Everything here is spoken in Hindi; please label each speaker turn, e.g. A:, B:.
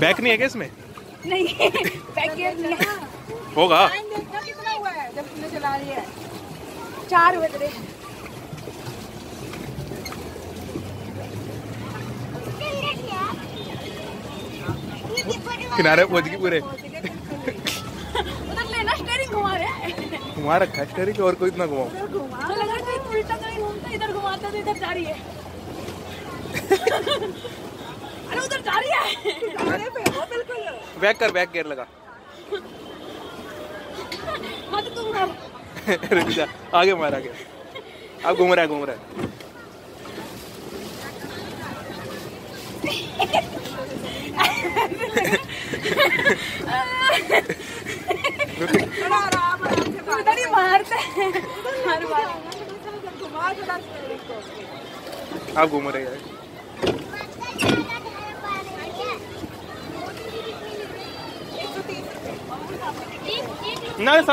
A: बैक नहीं है क्या इसमें?
B: नहीं बैक गियर नहीं है।
A: होगा।
B: देखना कितना हुआ है जब तुमने चला रही है। चार बज रहे हैं
A: किनारे पहुँच गई पूरे।
B: उधर लेना स्टेरिंग घुमा रहे हैं।
A: घुमा रखा है स्टेरिंग और कोई इतना घुमाओ।
B: घुमा। लगा कि उल्टा कहीं घूमता इधर घुमाता तो इधर जा रही है। अरे उधर जा रही है। हो बिल्कुल।
A: बैक कर बैक गियर लगा।
B: मत तुम मार
A: रुक जा आगे मार आगे। अब घूम रहा है घूम रहा। है
B: उधर ही मारते हैं हर बार।
A: आप घूम रहे हैं। なるさん。